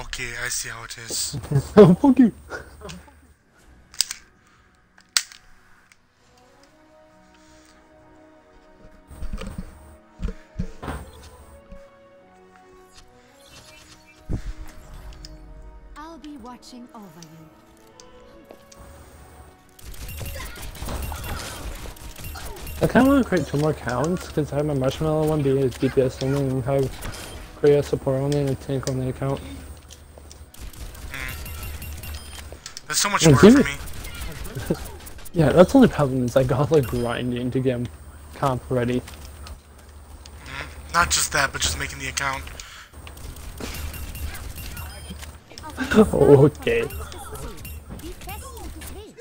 Okay, I see how it is. oh, Fuck you. I'll be watching over you. I kind of want to create two more accounts because I have my marshmallow one be a DPS only and have create a support only and a tank only account. So much work for me. Yeah, that's the only problem is I got like grinding to get comp ready. Mm-hmm. Not just that, but just making the account. okay. Be fast to see.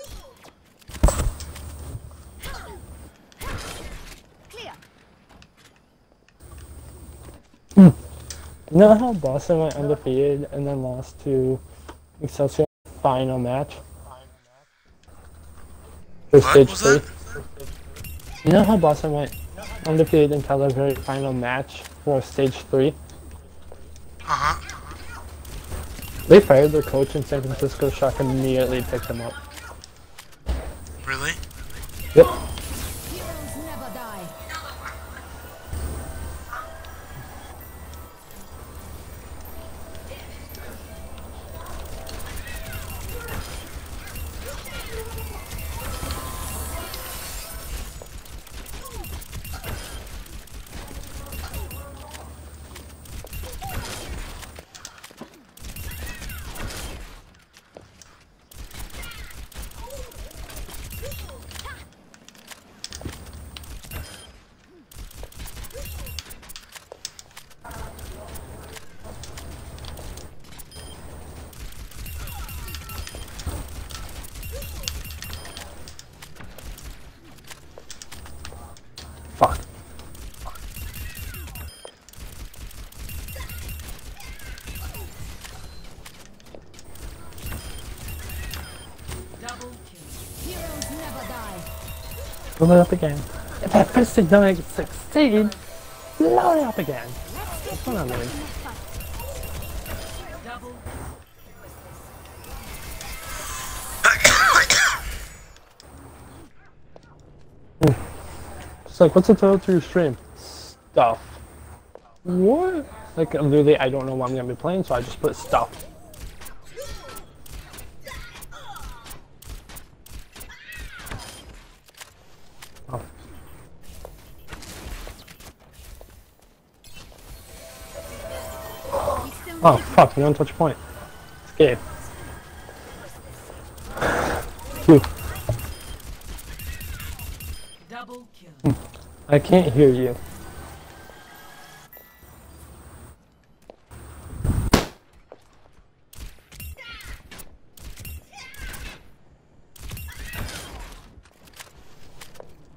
Clear. You know how Boston went undefeated and then lost to Excelsior final match? For stage three? You know how Boston went undefeated until the very final match for stage three? Uh-huh. They fired their coach in San Francisco Shock immediately picked him up. Really? Yep. Load it up again. If I first don't succeed, load it up again. Going on, man? It's like, what's the title to your stream? Stuff. What? Like, literally, I don't know what I'm gonna be playing, so I just put stuff. Oh, fuck, one touch point. Escape. Phew. Double kill. I can't hear you.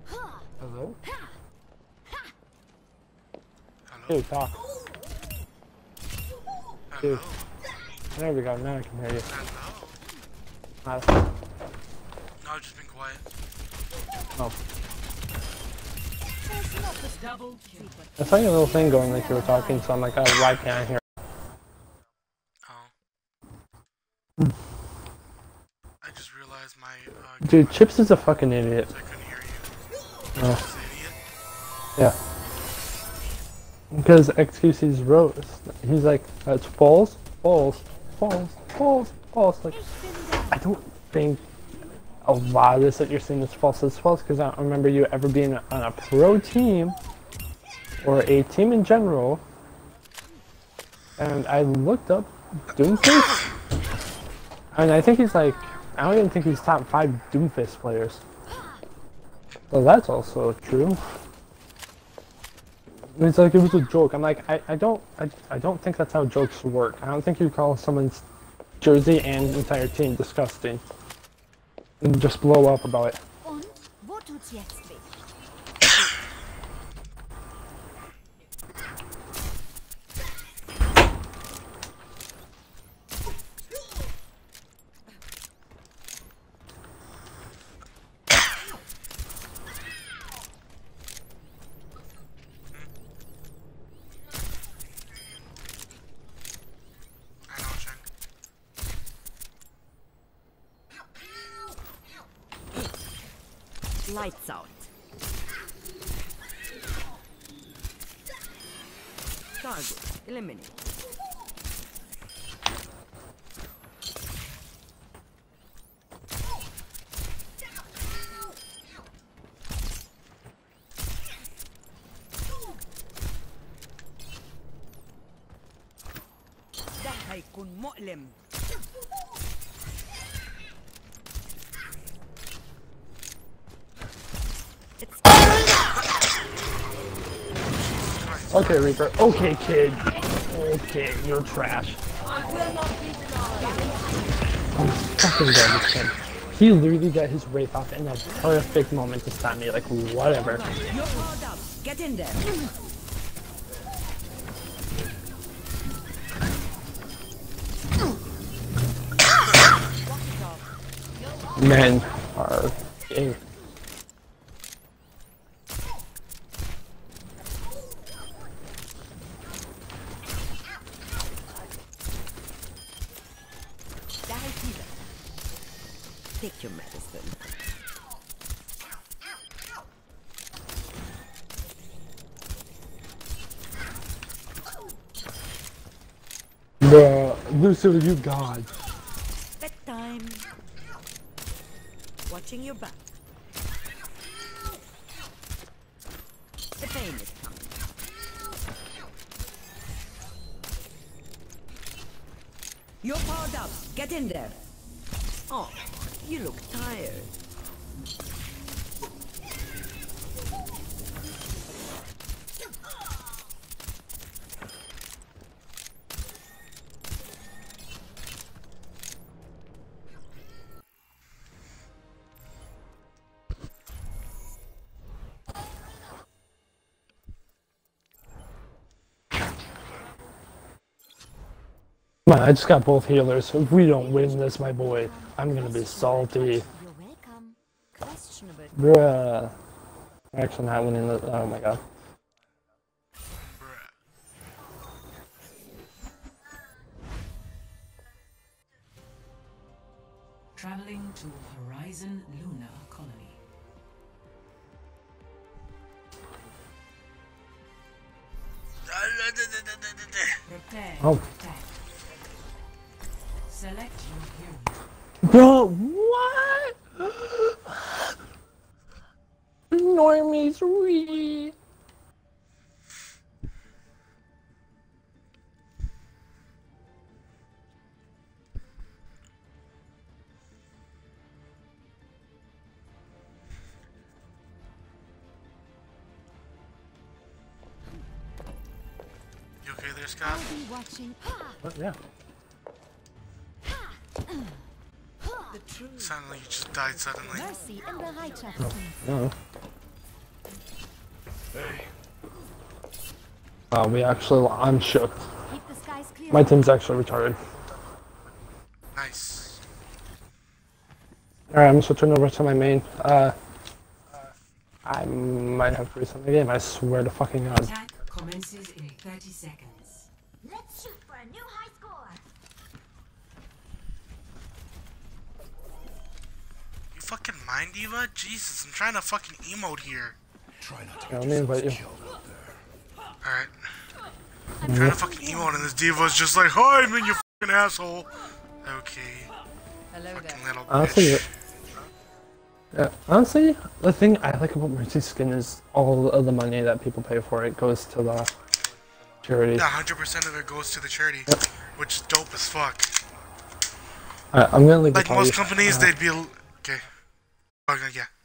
Hello? Hello? Dude, talk. Hello? There we go, now I can hear you. Hello? No, I've just been quiet. oh. Double kill. I saw your little thing going like you were talking, so I'm like, oh, why can't I hear? Oh. I just realized my, uh, Dude, Chips is a fucking idiot. I couldn't hear you. Oh. Idiot. Yeah. Because XQC's rose. he's like, it's false, false, false, false, false. Like, I don't think a lot of this that you're seeing is false is false because I don't remember you ever being on a pro team or a team in general. And I looked up Doomfist, and I think he's like, I don't even think he's top five Doomfist players. Well, that's also true. It's like it was a joke. I'm like, I, I don't, I, I don't think that's how jokes work. I don't think you call someone's jersey and entire team disgusting and just blow up about it. Schweizer. Okay, Reaper. Okay, kid. Okay, you're trash. Fucking garbage kid. He literally got his wraith off in a perfect moment to stop me. Like, whatever. Get in there. Men are gay. Daher Fever. Take your medicine. Bruh, Lucio, you god. Bedtime. Watching your back. I just got both healers. If we don't win this, my boy, I'm gonna be salty. You're welcome. Questionable. Bruh. We're actually not winning this. Oh my god. Traveling to Horizon Lunar Colony. Prepare Oh. Bro, what? Normies, we. You okay there, Scott? I'll watching. What? Yeah. The truth. You just died suddenly. Mercy in Bereitschaft. No. Uh, we actually, I'm shook. Keep the skies clear. My team's actually retarded. Nice. Alright, I'm switching over to my main. Uh, I might have to reset the game, I swear to fucking god. Attack commences in 30 seconds. Let's shoot for a new high score. You fucking mind, D.Va? Jesus, I'm trying to fucking emote here. Yeah, let me invite you. Alright. I'm trying to fucking emote and this D.Va's just like, Hi, I'm in you fucking asshole. Okay. Hello Fucking little Honestly, bitch. Yeah, honestly, the thing I like about Mercy Skin is all of the money that people pay for it goes to the charity. Yeah, 100% of it goes to the charity, which is dope as fuck. Alright, I'm gonna leave Like the most companies, Uh, they'd be. Okay. Okay, yeah.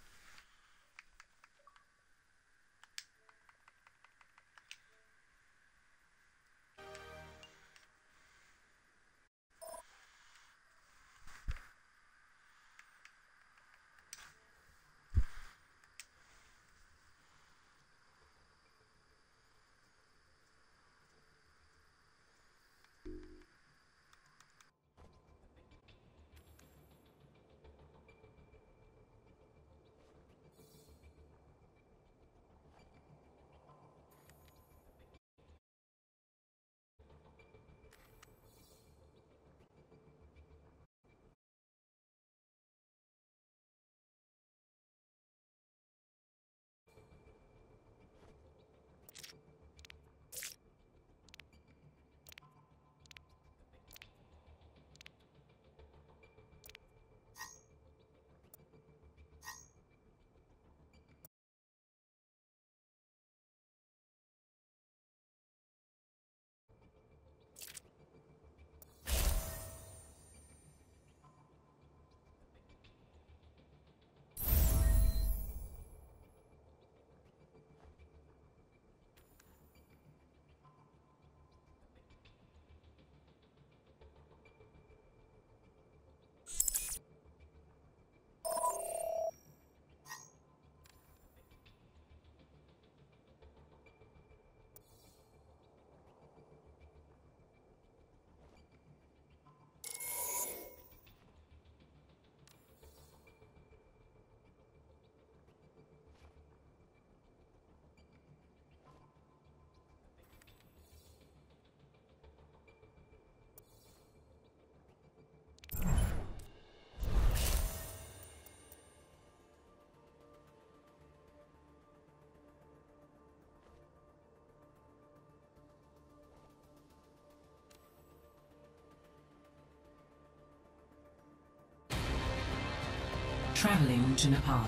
Traveling to Nepal.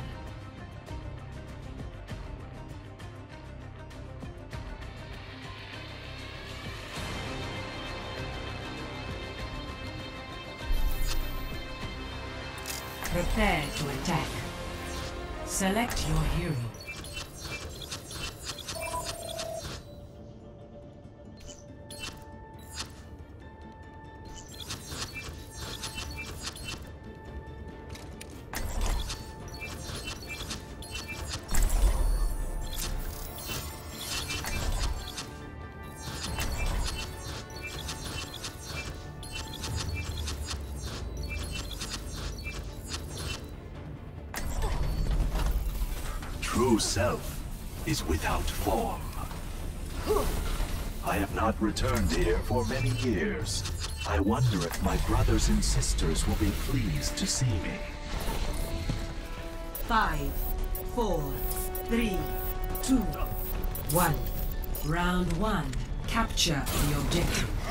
Prepare to attack. Select your hero. True self is without form. I have not returned here for many years. I wonder if my brothers and sisters will be pleased to see me. Five, four, three, two, one. Round one. Capture the objective.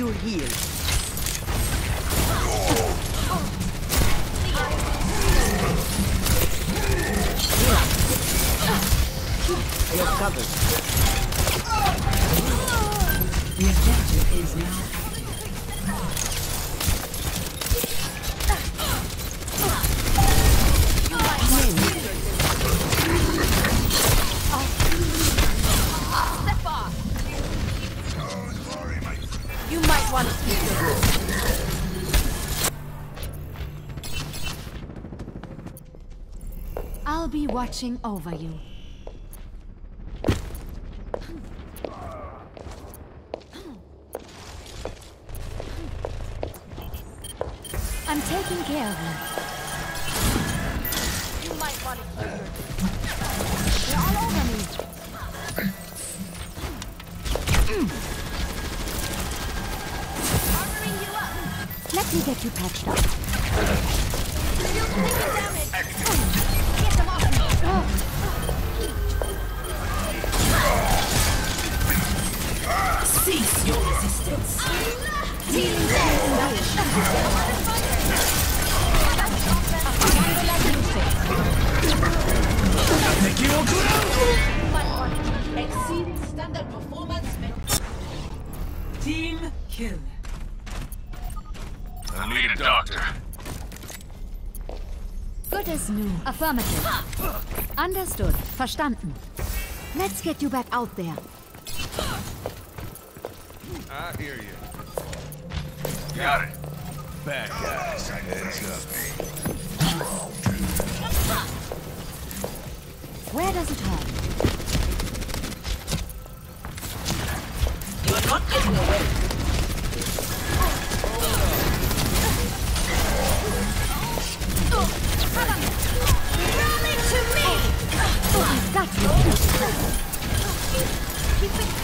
You here. Watching over you. I'm taking care of you. You might want to me. armoring you up. Let me get you patched up. Understood. Verstanden. Let's get you back out there. I hear you. Got it. Bad guys. Heads up. Where does it hurt? You're not getting away.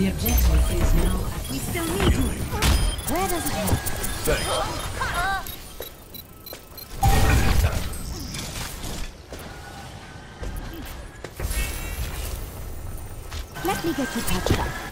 The objective is now We still need you. Where does it hurt? Thanks. Let me get you patched up.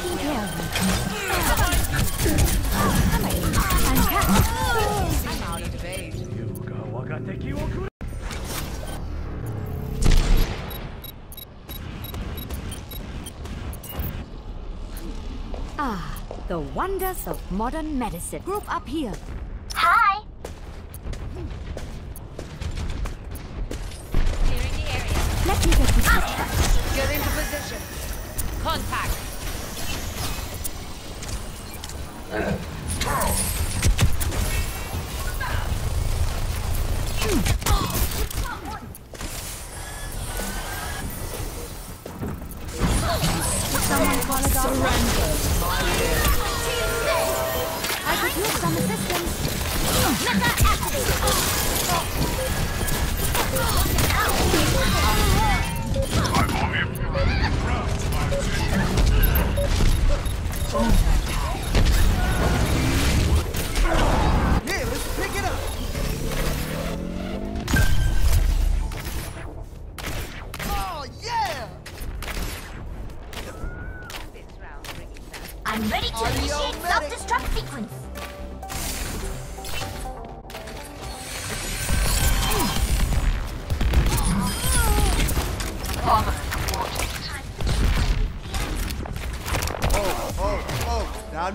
I'm. Ah, the wonders of modern medicine. Group up here.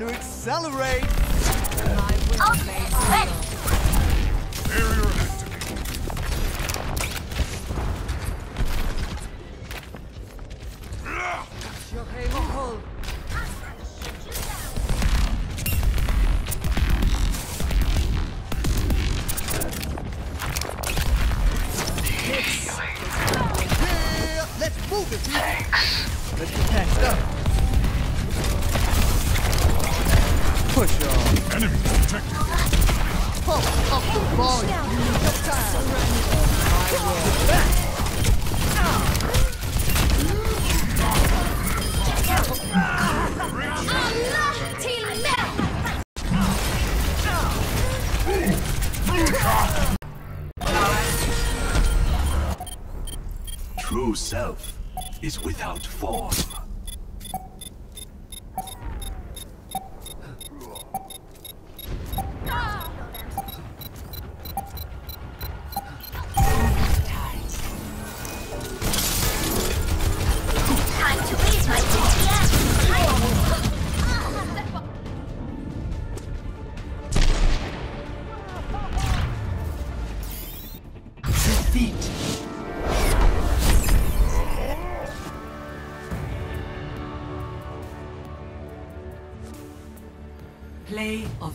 to accelerate. My will okay, ready. Barrier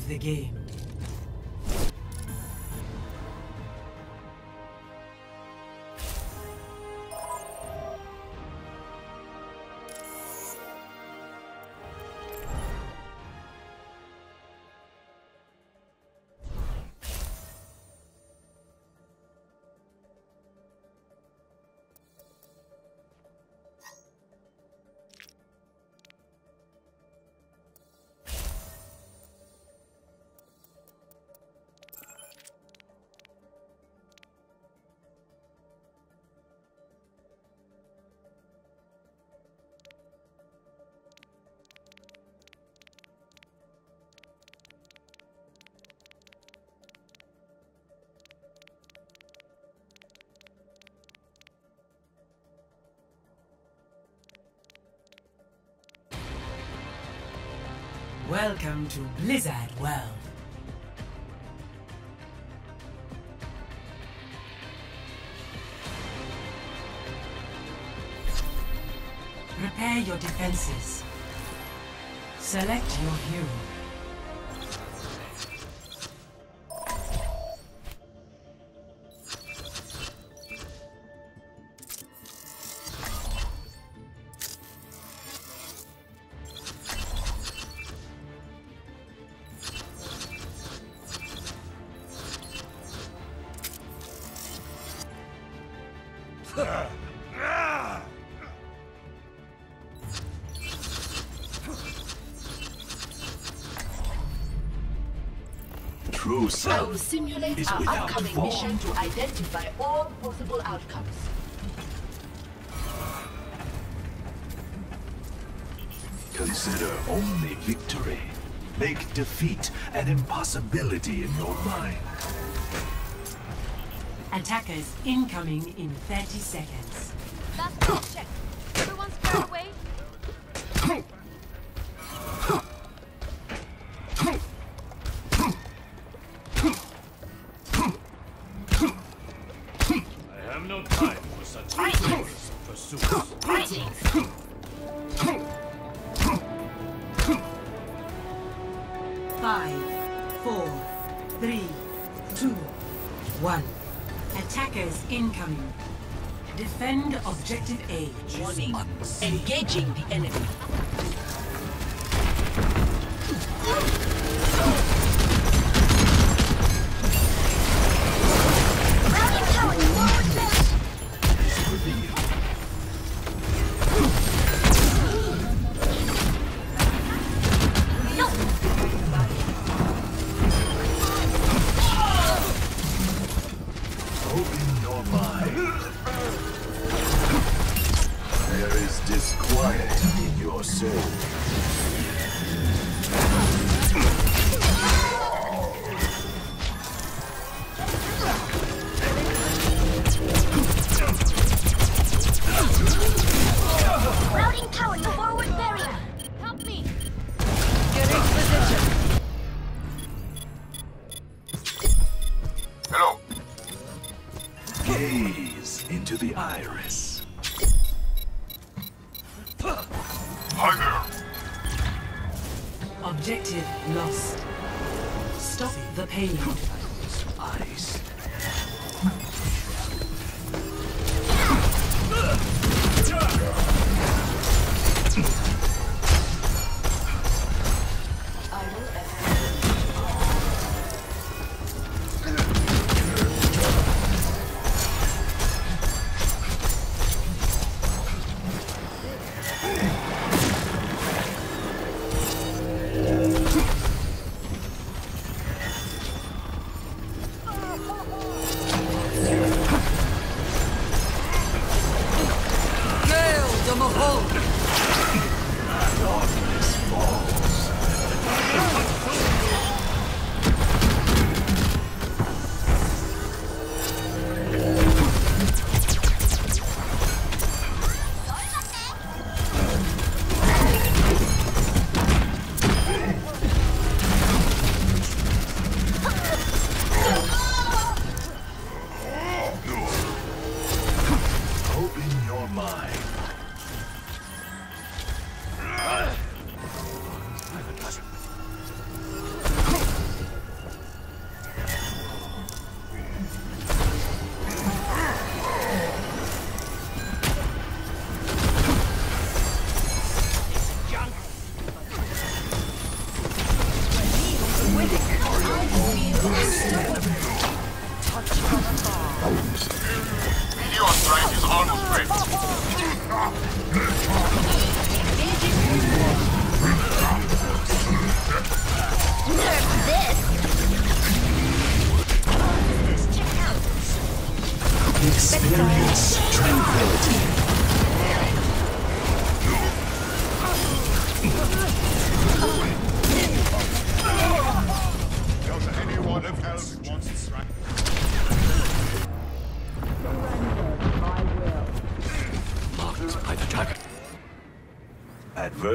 the game. Welcome to Blizzard World. Prepare your defenses. Select your hero. True self simulate is our upcoming form. mission to identify all possible outcomes. Consider only victory. Make defeat an impossibility in your mind. Attackers incoming in 30 seconds. Disquiet in your soul.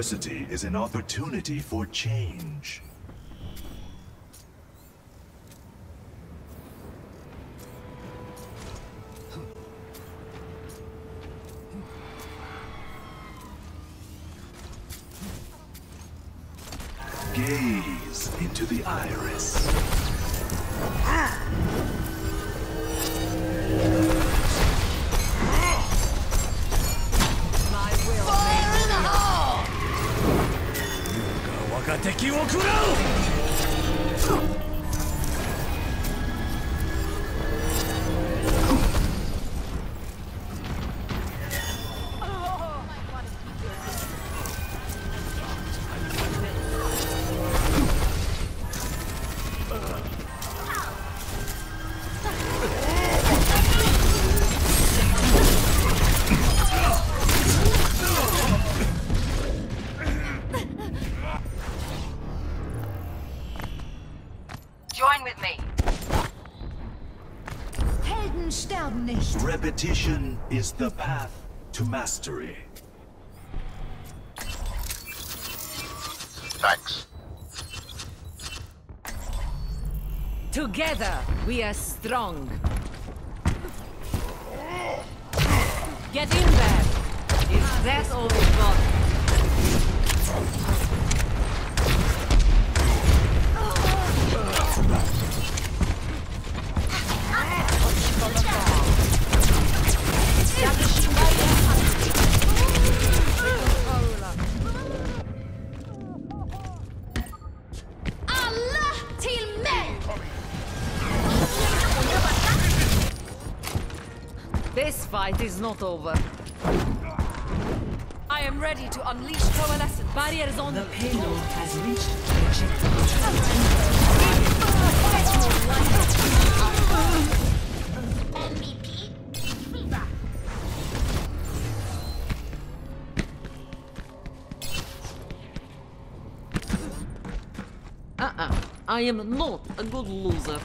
Adversity is an opportunity for change. Gaze into the iris. Fire 我が敵を食らう。Repetition is the path to mastery. Thanks. Together, we are strong. This fight is not over. I am ready to unleash coalescence. Barriers on The payload has reached the objective. MVP. Viva. Uh-uh. I am not a good loser.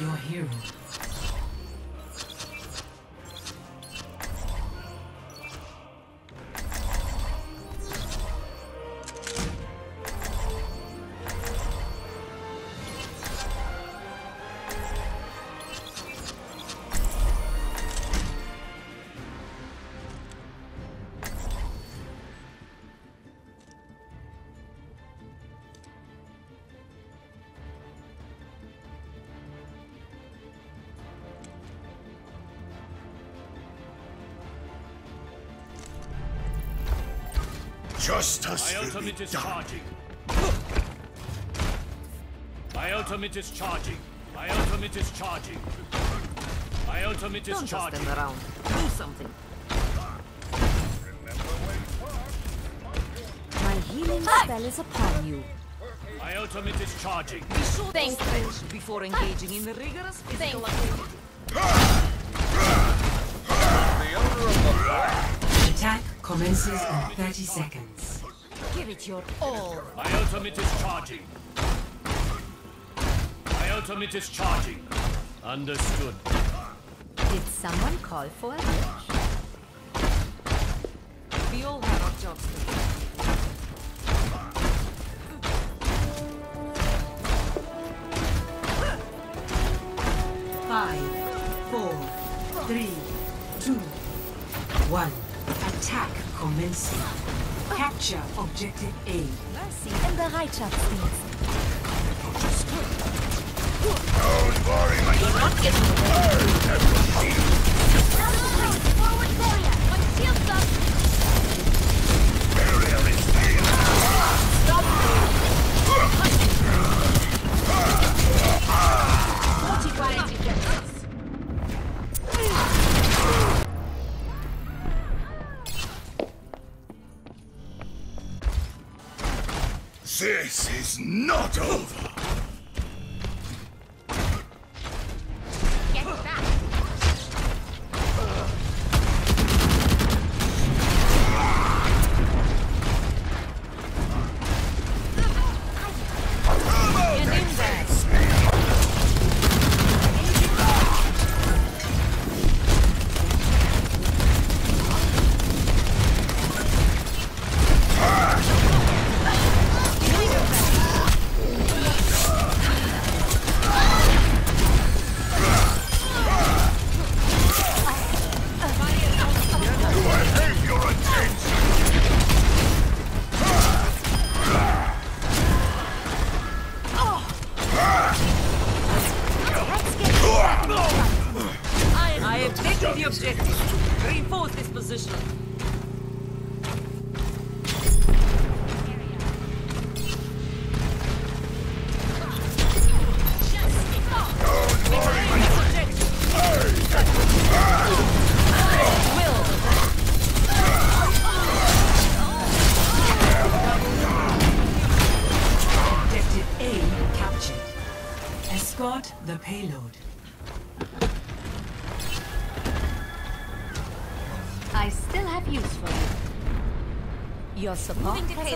Your hero. Justice My ultimate is done. charging. My ultimate is charging. My ultimate is charging. My ultimate is Don't just charging. stand around. Do something. My healing spell is upon you. My ultimate is charging. Be sure to stretch before engaging in the rigorous physical activity. Attack commences in 30 seconds. Give it your all. My ultimate is charging. My ultimate is charging. Understood. Did someone call for a witch? We all have our jobs to do. Five, four, three, two, one. Attack commencing. Capture objective A. Mercy im Bereitschaftsdienst. Don't worry, my You're not getting away. Not over. Support Moving the has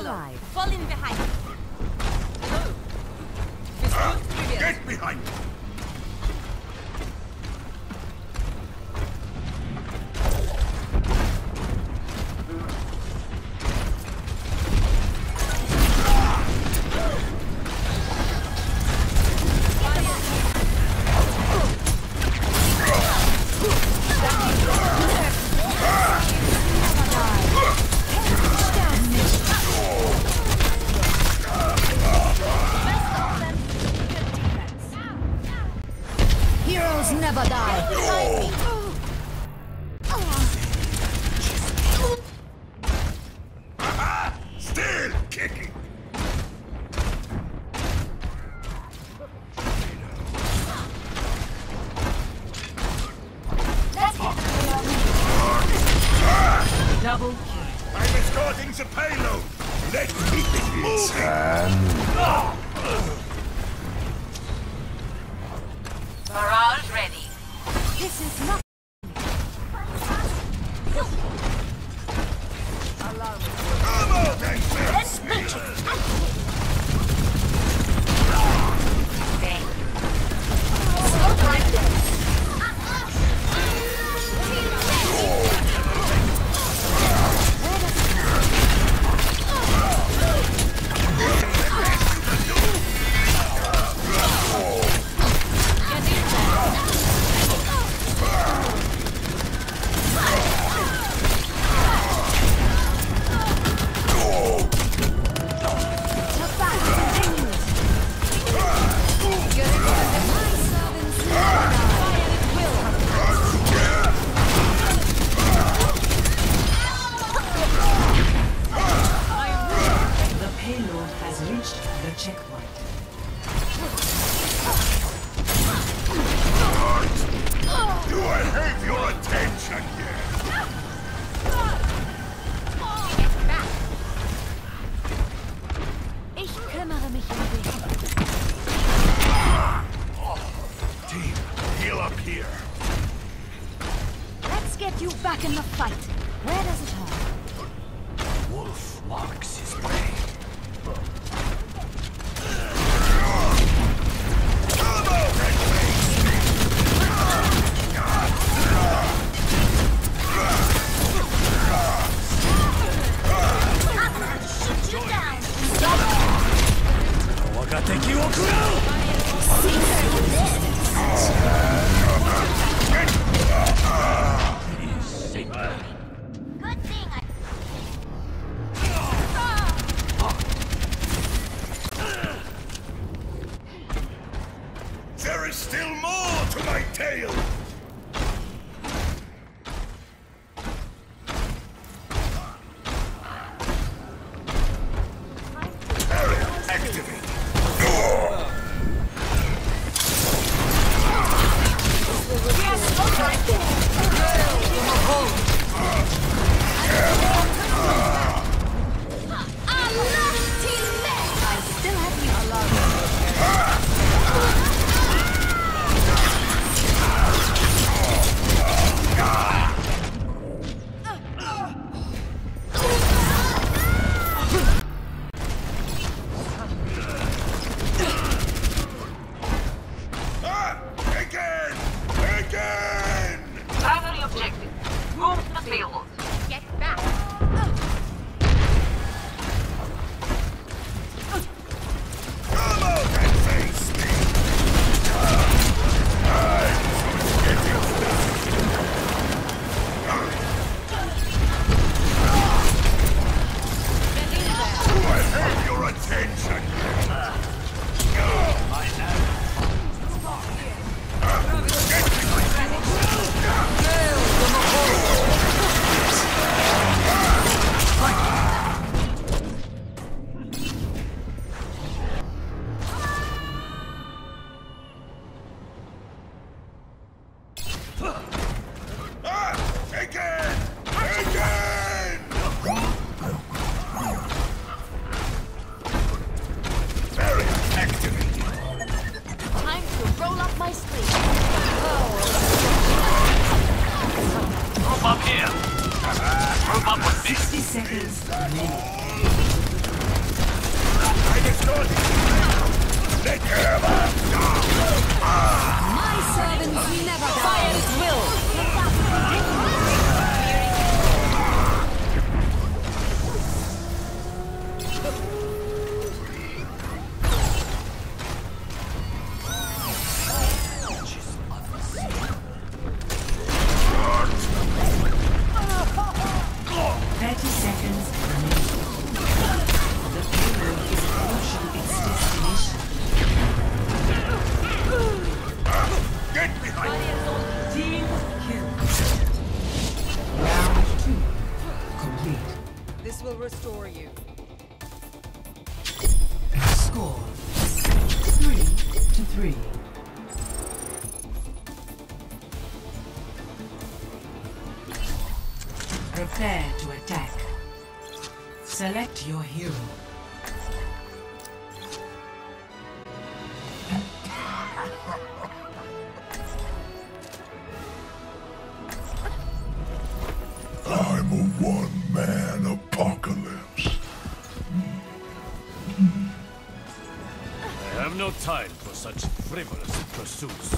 Jesus.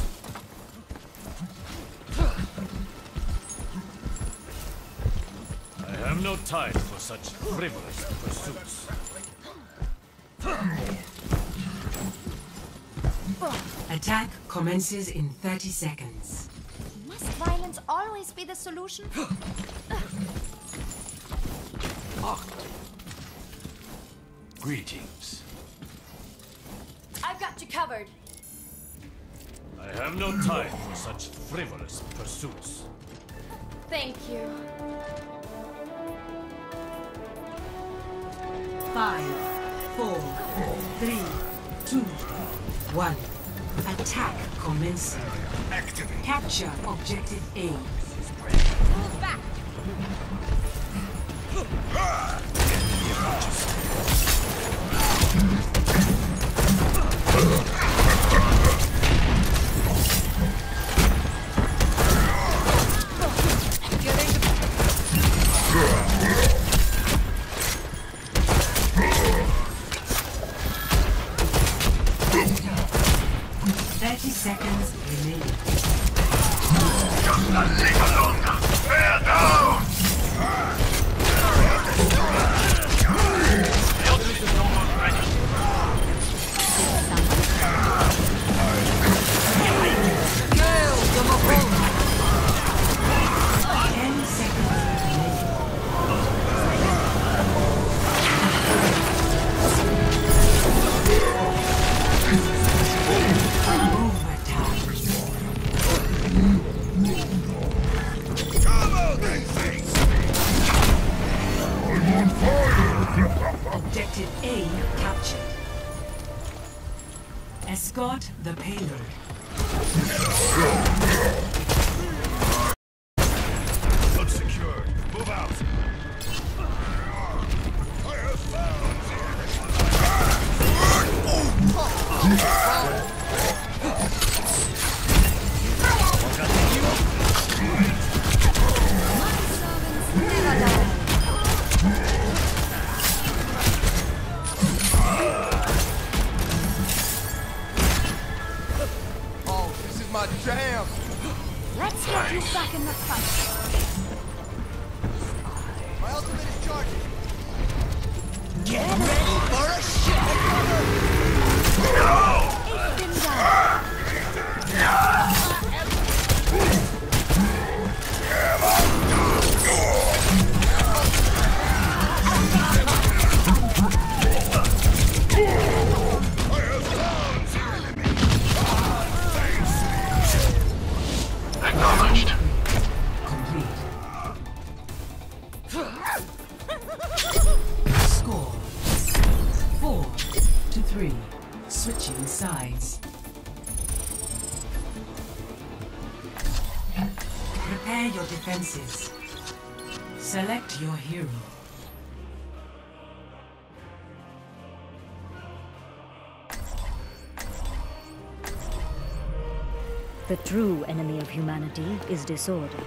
I have no time for such frivolous pursuits. Attack commences in 30 seconds. Must violence always be the solution? I have no time for such frivolous pursuits. Thank you. Five, four, three, two, one. Attack commencing. Activate. Capture objective A. Move back. The true enemy of humanity is disorder.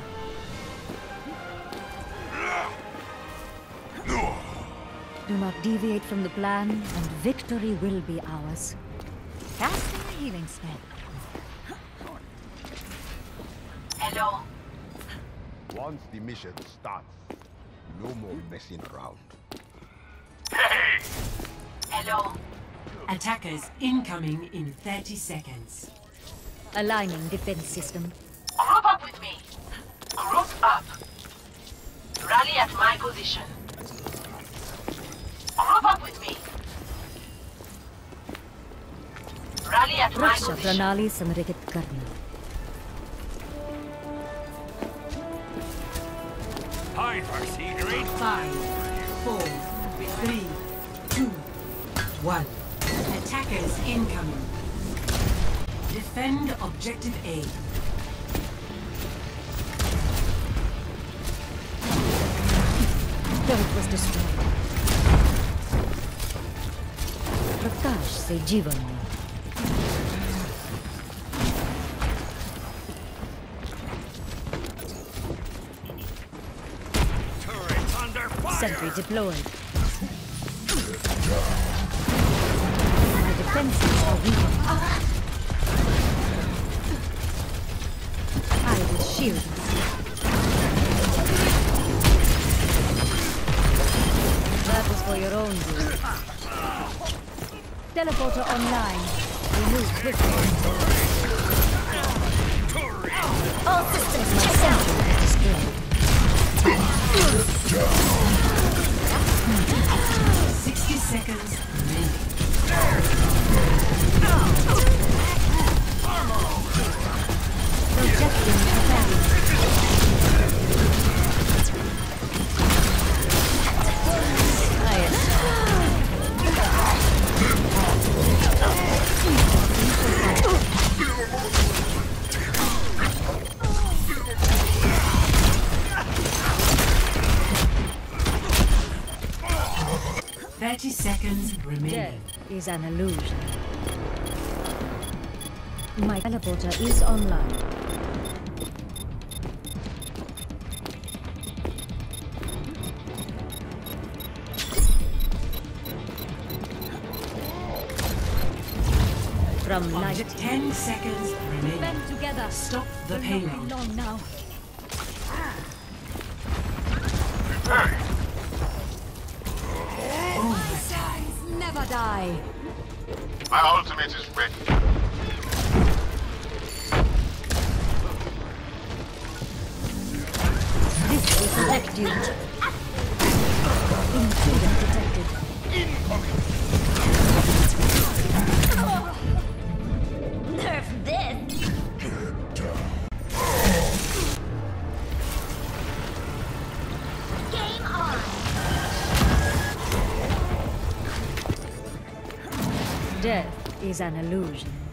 Do not deviate from the plan, and victory will be ours. Casting a healing spell. Hello. Once the mission starts, no more messing around. Hello. Attackers incoming in 30 seconds. Aligning defense system. Group up with me. Group up. Rally at my position. Group up with me. Rally at my Raksha position. प्रणाली संरेखित करना Hide, Farseed. Five, four, three, two, one. Attackers incoming. Defend Objective A. Turret was destroyed. Prakash se jeevan Sentry deployed. Your own good. Teleporter online. We move quickly. All systems is destroyed. 60 seconds. Projecting capacity. Thirty seconds remaining. Death is an illusion. My teleporter is online. From light. Ten seconds remaining. Band together. Stop the Will not be payload. long now. Is an illusion.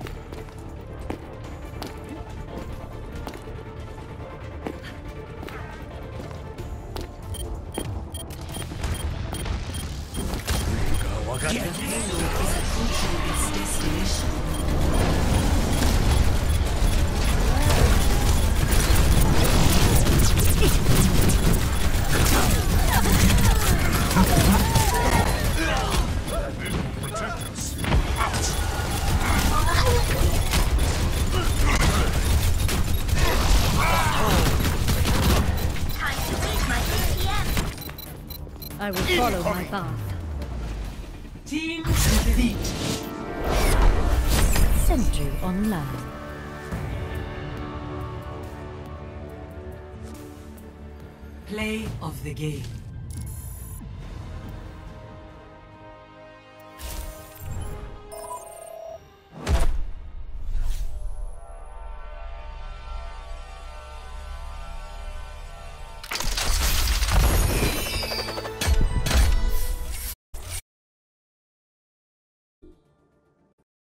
I will follow my path. Team complete. Sentry online. Play of the game.